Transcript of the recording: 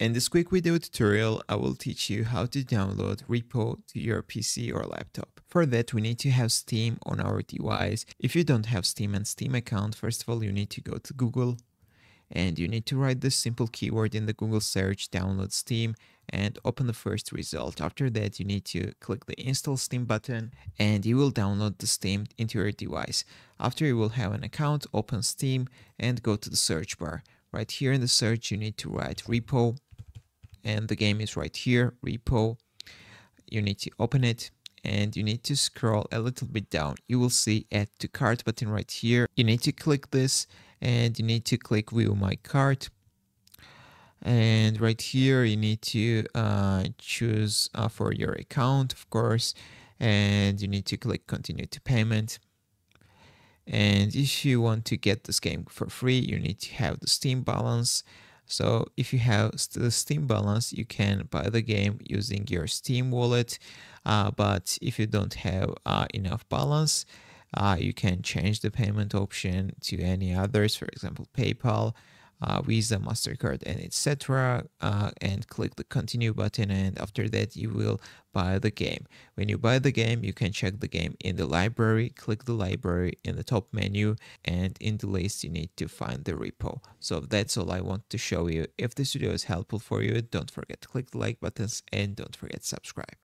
In this quick video tutorial, I will teach you how to download repo to your PC or laptop. For that, we need to have Steam on our device. If you don't have Steam and Steam account, first of all, you need to go to Google and you need to write this simple keyword in the Google search, download Steam and open the first result. After that, you need to click the install Steam button and you will download the Steam into your device. After you will have an account, open Steam and go to the search bar. Right here in the search, you need to write repo and the game is right here, repo. You need to open it and you need to scroll a little bit down. You will see add to cart button right here. You need to click this and you need to click view my cart. And right here, you need to uh, choose uh, for your account, of course, and you need to click continue to payment. And if you want to get this game for free, you need to have the Steam balance so if you have the Steam balance, you can buy the game using your Steam wallet. Uh, but if you don't have uh, enough balance, uh, you can change the payment option to any others, for example, PayPal uh, Visa, MasterCard, and etc. Uh, and click the continue button and after that you will buy the game. When you buy the game, you can check the game in the library, click the library in the top menu and in the list you need to find the repo. So that's all I want to show you. If this video is helpful for you, don't forget to click the like buttons and don't forget subscribe.